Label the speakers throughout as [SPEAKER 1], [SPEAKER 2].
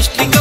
[SPEAKER 1] nicht klingt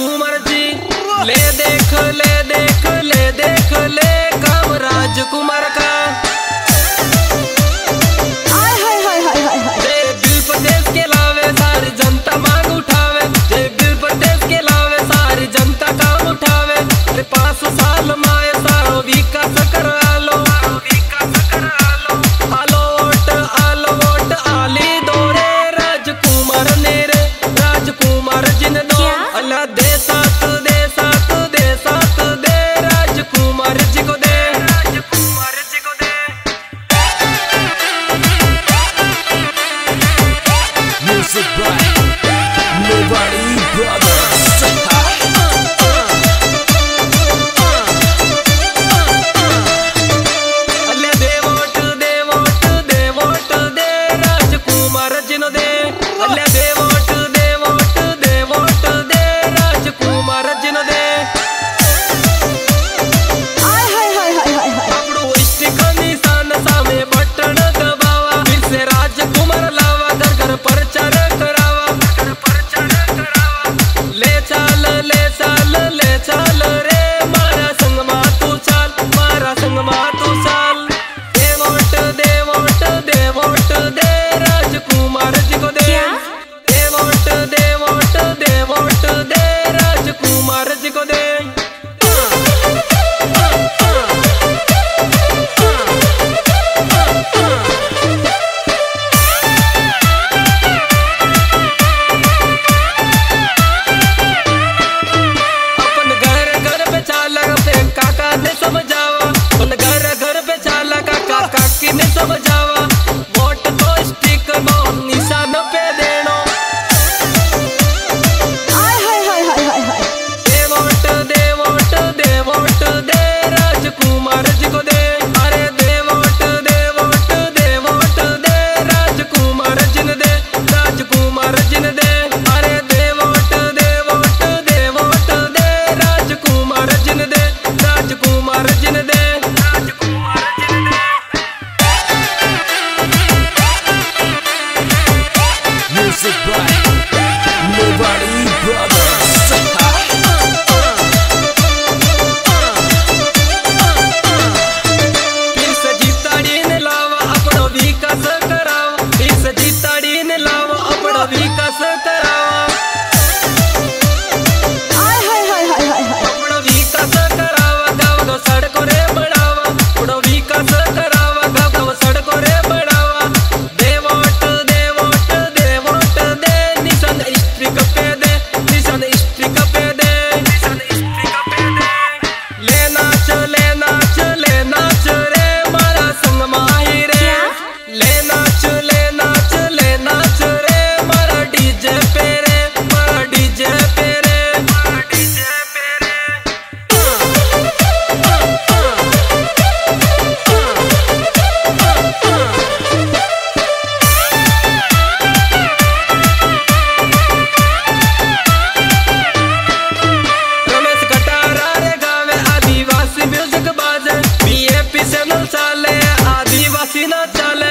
[SPEAKER 1] ले হাসিনা চালে